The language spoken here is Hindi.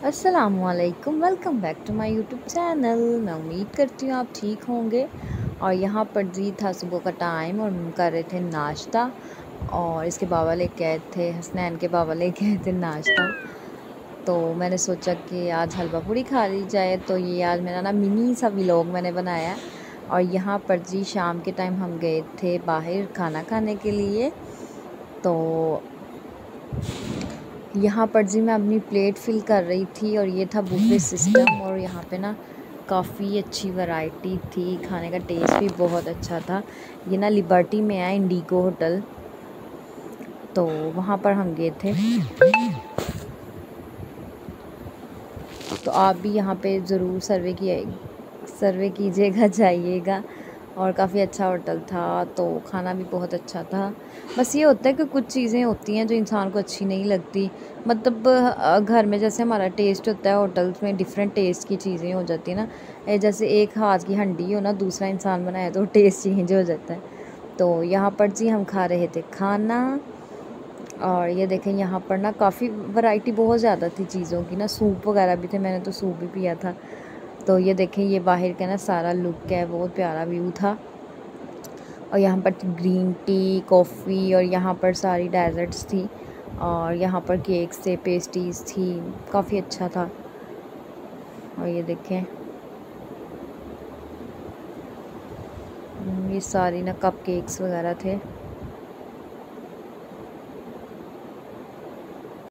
असलकम welcome back to my YouTube channel मैं उम्मीद करती हूँ आप ठीक होंगे। और यहाँ पर जी था सुबह का टाइम और हम कर रहे थे नाश्ता। और इसके बाबा ले गए थे, हसनैन के बाबा ले गए थे नाश्ता। तो मैंने सोचा कि आज हलवा पूड़ी खा ली जाए। तो ये आज मेरा ना मिनी सा व्लॉग मैंने बनाया। और यहाँ पर जी शाम के टाइम हम गए थे बाहर खाना खाने के लिए। तो यहाँ पर जी मैं अपनी प्लेट फिल कर रही थी और ये था बुफे सिस्टम और यहाँ पे ना काफ़ी अच्छी वैरायटी थी, खाने का टेस्ट भी बहुत अच्छा था। ये ना लिबर्टी में है इंडिगो होटल तो वहाँ पर हम गए थे। तो आप भी यहाँ पे ज़रूर सर्वे किए सर्वे कीजिएगा, जाइएगा। और काफ़ी अच्छा होटल था तो खाना भी बहुत अच्छा था। बस ये होता है कि कुछ चीज़ें होती हैं जो इंसान को अच्छी नहीं लगती। मतलब घर में जैसे हमारा टेस्ट होता है होटल्स में डिफरेंट टेस्ट की चीज़ें हो जाती है ना। जैसे एक हाथ की हंडी हो ना, दूसरा इंसान बनाए तो टेस्ट चेंज हो जाता है। तो यहाँ पर जी हम खा रहे थे खाना, और ये देखें यहाँ पर ना काफ़ी वैरायटी बहुत ज़्यादा थी चीज़ों की ना। सूप वगैरह भी थे, मैंने तो सूप भी पिया था। तो ये देखें, ये बाहर का ना सारा लुक है, बहुत प्यारा व्यू था। और यहाँ पर ग्रीन टी कॉफ़ी और यहाँ पर सारी डेजर्ट्स थी। और यहाँ पर केक्स थे पेस्ट्रीज थी, काफ़ी अच्छा था। और ये देखें, ये सारी ना कप केक्स वगैरह थे।